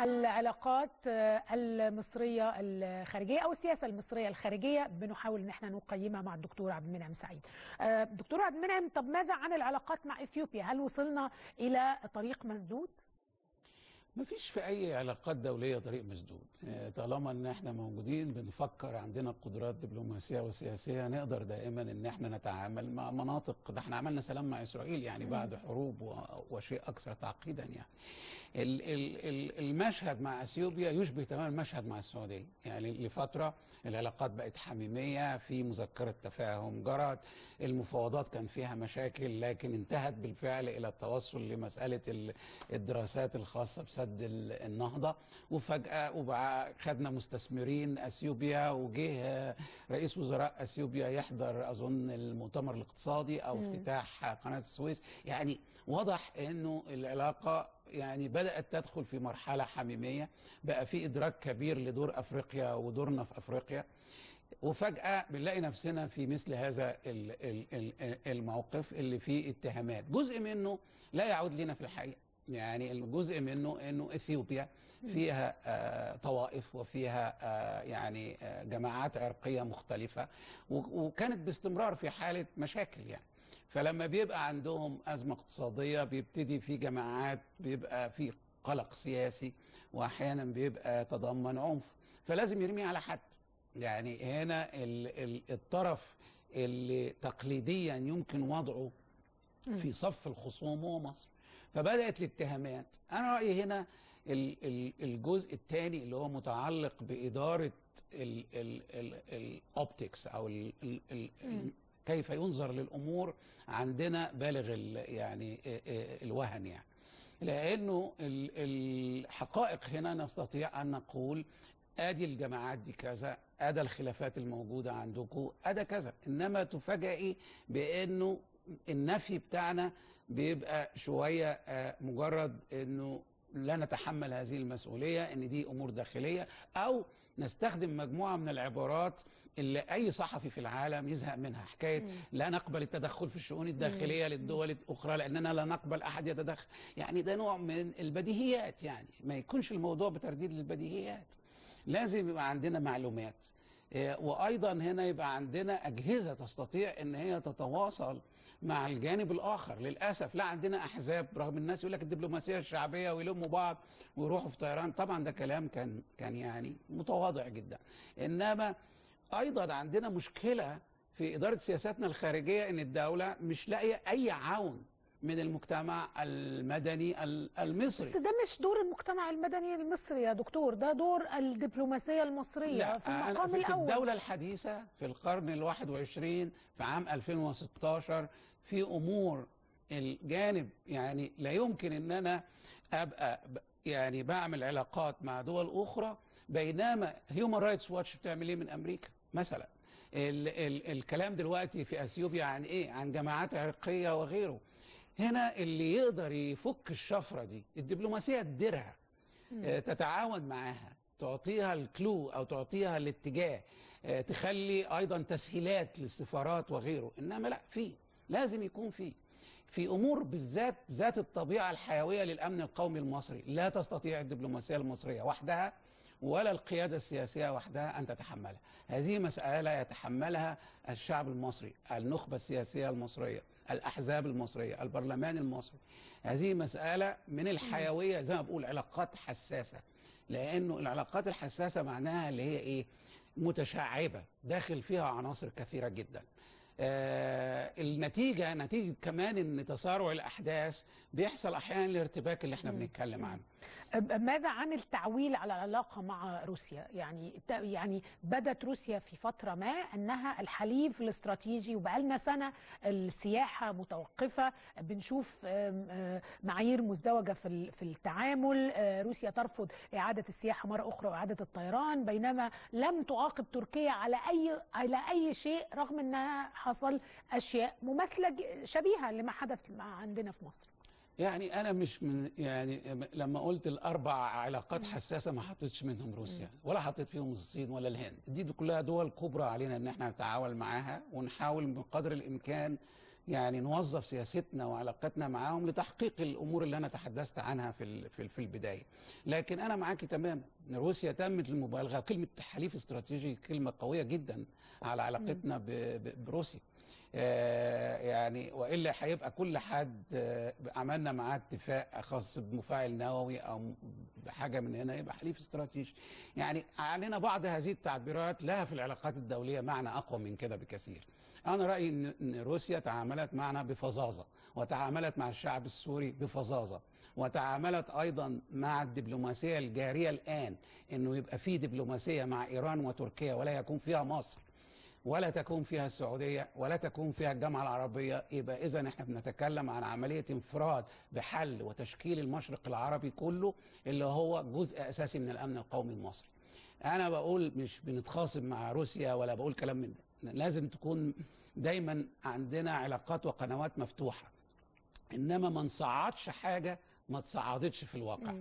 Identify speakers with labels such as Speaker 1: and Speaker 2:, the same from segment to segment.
Speaker 1: العلاقات المصرية الخارجية أو السياسة المصرية الخارجية بنحاول أن إحنا نقيمها مع الدكتور عبد المنعم سعيد دكتور عبد المنعم طب ماذا عن العلاقات مع إثيوبيا هل وصلنا إلى طريق مسدود؟
Speaker 2: ما فيش في أي علاقات دولية طريق مسدود. طالما إن إحنا موجودين بنفكر عندنا قدرات دبلوماسية وسياسية نقدر دائما إن إحنا نتعامل مع مناطق. ده إحنا عملنا سلام مع إسرائيل يعني بعد حروب وشيء أكثر تعقيدا يعني. المشهد مع إثيوبيا يشبه تماما المشهد مع السعودية. يعني لفترة العلاقات بقت حميمية في مذكرة تفاهم جرت المفاوضات كان فيها مشاكل لكن انتهت بالفعل إلى التوصل لمسألة الدراسات الخاصة بسد النهضة. وفجأة خدنا مستثمرين أثيوبيا وجه رئيس وزراء أثيوبيا يحضر أظن المؤتمر الاقتصادي أو. افتتاح قناة السويس. يعني واضح إنه العلاقة يعني بدأت تدخل في مرحلة حميمية بقى في إدراك كبير لدور أفريقيا ودورنا في أفريقيا. وفجأة بنلاقي نفسنا في مثل هذا الموقف اللي فيه اتهامات. جزء منه لا يعود لنا في الحقيقة. يعني الجزء منه إنه إثيوبيا فيها آه طوائف وفيها آه يعني آه جماعات عرقية مختلفة وكانت باستمرار في حالة مشاكل يعني. فلما بيبقى عندهم أزمة اقتصادية بيبتدي في جماعات بيبقى في قلق سياسي وأحيانا بيبقى تضمن عنف. فلازم يرمي على حد. يعني هنا الطرف اللي تقليديا يمكن وضعه في صف الخصوم هو مصر. فبدأت الاتهامات. أنا رأيي هنا الجزء الثاني اللي هو متعلق بإدارة الاوبتكس أو ال ال ال كيف ينظر للأمور عندنا بالغ يعني الوهن يعني. لأنه الحقائق هنا نستطيع أن نقول أدي الجماعات دي كذا أدي الخلافات الموجودة عندكم أدي كذا. إنما تفاجئي بأنه النفي بتاعنا بيبقى شوية مجرد إنه لا نتحمل هذه المسؤولية إن دي أمور داخلية أو نستخدم مجموعة من العبارات اللي أي صحفي في العالم يزهق منها حكاية لا نقبل التدخل في الشؤون الداخلية للدول الأخرى لأننا لا نقبل أحد يتدخل. يعني ده نوع من البديهيات يعني ما يكونش الموضوع بترديد للبديهيات. لازم يبقى عندنا معلومات. وأيضا هنا يبقى عندنا أجهزة تستطيع إن هي تتواصل مع الجانب الآخر. للأسف لا عندنا أحزاب رغم الناس يقول لك الدبلوماسية الشعبية ويلموا بعض ويروحوا في طيران. طبعا ده كلام كان كان يعني متواضع جدا. إنما أيضا عندنا مشكلة في إدارة سياساتنا الخارجية إن الدولة مش لاقية أي عون من المجتمع المدني المصري.
Speaker 1: بس ده مش دور المجتمع المدني المصري يا دكتور ده دور الدبلوماسية المصرية
Speaker 2: لا
Speaker 1: في المقام
Speaker 2: في
Speaker 1: الأول.
Speaker 2: في الدولة الحديثة في القرن الواحد وعشرين في عام 2016 في أمور الجانب يعني لا يمكن أن أنا أبقى يعني بعمل علاقات مع دول أخرى بينما هيومن رايتس واتش بتعمل إيه من أمريكا مثلا؟ ال ال الكلام دلوقتي في أثيوبيا عن إيه؟ عن جماعات عرقية وغيره. هنا اللي يقدر يفك الشفرة دي الدبلوماسية تديرها آه تتعاون معاها تعطيها ال clue أو تعطيها الاتجاه آه تخلي أيضا تسهيلات للسفارات وغيره إنما لا في لازم يكون في. في أمور بالذات ذات الطبيعة الحيوية للأمن القومي المصري لا تستطيع الدبلوماسية المصرية وحدها ولا القيادة السياسية وحدها أن تتحملها. هذه مسألة يتحملها الشعب المصري النخبة السياسية المصرية الأحزاب المصرية البرلمان المصري. هذه مسألة من الحيوية زي ما بقول علاقات حساسة لأنه العلاقات الحساسة معناها اللي هي إيه؟ متشعبة داخل فيها عناصر كثيرة جدا. آه النتيجة نتيجة كمان إن تسارع الأحداث بيحصل أحيانا الارتباك اللي إحنا بنتكلم عنه.
Speaker 1: ماذا عن التعويل على العلاقة مع روسيا؟ يعني يعني بدت روسيا في فترة ما أنها الحليف الاستراتيجي وبقالنا سنة السياحة متوقفة. بنشوف معايير مزدوجة في في التعامل. روسيا ترفض إعادة السياحة مرة أخرى وإعادة الطيران بينما لم تعاقب تركيا على أي على أي شيء رغم أنها حصل أشياء مماثلة شبيهة لما حدث عندنا في مصر.
Speaker 2: يعني أنا مش من يعني لما قلت الأربع علاقات حساسة ما حطيتش منهم روسيا ولا حطيت فيهم الصين ولا الهند. دي, دي كلها دول كبرى علينا إن إحنا نتعاون معاها ونحاول بقدر الإمكان يعني نوظف سياستنا وعلاقتنا معاهم لتحقيق الأمور اللي أنا تحدثت عنها في في ال- في البداية. لكن أنا معاكي تماما روسيا تمت المبالغة كلمة حليف استراتيجي كلمة قوية جدا على علاقتنا بروسيا. آه، يعني وإلا هيبقى كل حد آه، عملنا معاه اتفاق خاص بمفاعل نووي أو بحاجة من هنا يبقى حليف استراتيجي. يعني علينا بعض هذه التعبيرات لها في العلاقات الدولية معنى أقوى من كده بكثير. أنا رأيي إن روسيا تعاملت معنا بفظاظة وتعاملت مع الشعب السوري بفظاظة وتعاملت أيضا مع الدبلوماسية الجارية الآن إنه يبقى في دبلوماسية مع إيران وتركيا ولا يكون فيها مصر. ولا تكون فيها السعودية ولا تكون فيها الجامعة العربية يبقى إذا إحنا بنتكلم عن عملية انفراد بحل وتشكيل المشرق العربي كله اللي هو جزء أساسي من الأمن القومي المصري. أنا بقول مش بنتخاصم مع روسيا ولا بقول كلام من ده لازم تكون دايما عندنا علاقات وقنوات مفتوحة إنما ما نصعدش حاجة ما تصعدتش في الواقع.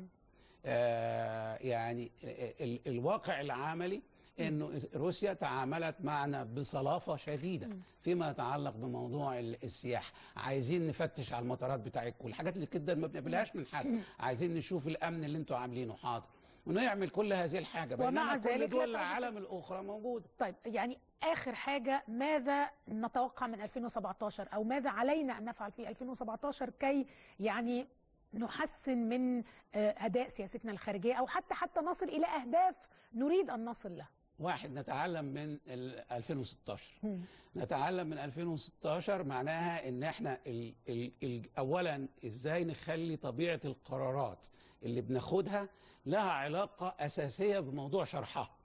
Speaker 2: آه يعني ال- الواقع العملي انه روسيا تعاملت معنا بصلافة شديدة فيما يتعلق بموضوع ال- السياحه عايزين نفتش على المطارات بتاعتكم والحاجات اللي كده ما بنقبلهاش من حد. عايزين نشوف الأمن اللي أنتوا عاملينه. حاضر. ونعمل كل هذه الحاجة.
Speaker 1: ومع
Speaker 2: بينما
Speaker 1: ذلك
Speaker 2: كل دول العالم الأخرى موجودة.
Speaker 1: طيب يعني آخر حاجة ماذا نتوقع من 2017 أو ماذا علينا أن نفعل في 2017 كي يعني نحسن من آه، أداء سياستنا الخارجية؟ أو حتى حتى نصل إلى أهداف نريد أن نصل لها.
Speaker 2: واحد نتعلم من ال 2016
Speaker 1: مم.
Speaker 2: نتعلم من 2016 معناها إن إحنا ال ال ال اولا إزاي نخلي طبيعة القرارات اللي بناخدها لها علاقة أساسية بموضوع شرحها.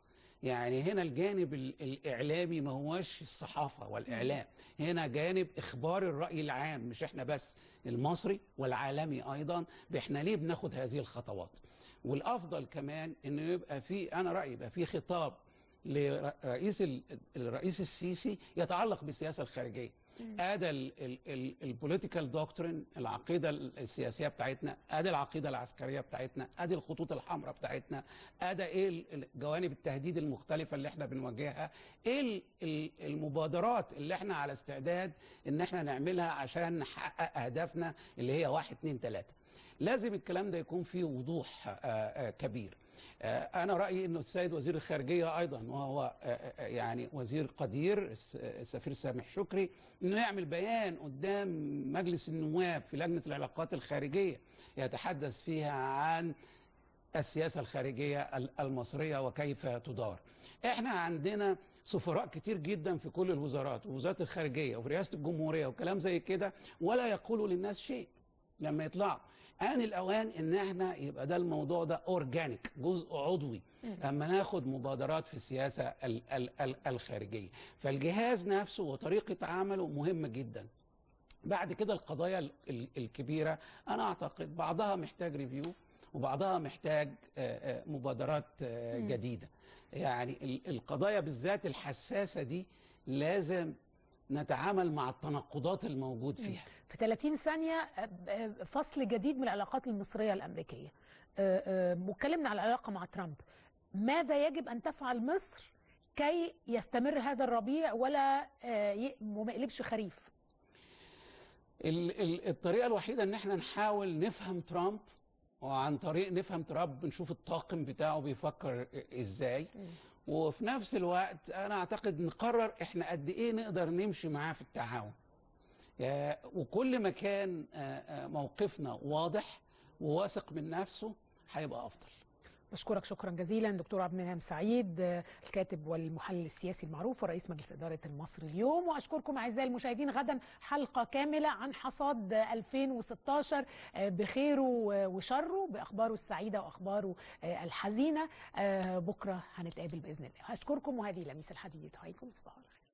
Speaker 2: يعني هنا الجانب ال- الإعلامي ما هوش الصحافة والإعلام. هنا جانب إخبار الرأي العام مش إحنا بس المصري والعالمي أيضا إحنا ليه بناخد هذه الخطوات؟ والأفضل كمان إنه يبقى في أنا رأيي يبقى في خطاب لرئيس ال- الرئيس السيسي يتعلق بالسياسة الخارجية. آدى ال political doctrine العقيدة السياسية بتاعتنا ادي العقيدة العسكرية بتاعتنا ادي الخطوط الحمراء بتاعتنا آدى إيه جوانب التهديد المختلفة اللي إحنا بنواجهها إيه ال- ال- المبادرات اللي إحنا على استعداد إن إحنا نعملها عشان نحقق أهدافنا اللي هي واحد اتنين تلاتة. لازم الكلام ده يكون فيه وضوح آه، آه، كبير. آه، أنا رأيي إنه السيد وزير الخارجية أيضا وهو يعني وزير قدير الس- السفير سامح شكري إنه يعمل بيان قدام مجلس النواب في لجنة العلاقات الخارجية يتحدث فيها عن السياسة الخارجية ال- المصرية وكيف تدار. إحنا عندنا سفراء كتير جدا في كل الوزارات ووزاره الخارجية وفي رئاسه الجمهورية وكلام زي كده ولا يقولوا للناس شيء لما يطلعوا آن الأوان إن إحنا يبقى ده الموضوع ده أورجانيك جزء عضوي. أما ناخد مبادرات في السياسة ال ال ال الخارجية. فالجهاز نفسه وطريقة عمله مهمة جدا. بعد كده القضايا ال- ال- الكبيرة أنا أعتقد بعضها محتاج ريفيو وبعضها محتاج مبادرات جديدة. يعني ال- القضايا بالذات الحساسة دي لازم نتعامل مع التناقضات الموجود فيها.
Speaker 1: في 30 ثانية آه، آه، فصل جديد من العلاقات آه، آه، واتكلمنا على العلاقة مع ترامب. ماذا يجب أن تفعل مصر كي يستمر هذا الربيع ولا وما يقلبش خريف؟
Speaker 2: ال- ال- الطريقة الوحيدة إن إحنا نحاول نفهم ترامب وعن طريق نفهم ترامب نشوف الطاقم بتاعه بيفكر إزاي. وفي نفس الوقت أنا أعتقد نقرر إحنا قد إيه نقدر نمشي معاه في التعاون. وكل ما كان آه، آه، موقفنا واضح وواثق من نفسه هيبقى أفضل.
Speaker 1: بشكرك شكرا جزيلا دكتور عبد المنعم سعيد آه، الكاتب والمحلل السياسي المعروف ورئيس مجلس إدارة المصري اليوم. وأشكركم أعزائي المشاهدين غدا حلقة كاملة عن حصاد آه، 2016 آه، بخيره وشره بأخباره السعيدة وأخباره آه، الحزينة. آه، بكرة هنتقابل بإذن الله. أشكركم وهذه لميس الحديد هايكم تصبحوا على خير.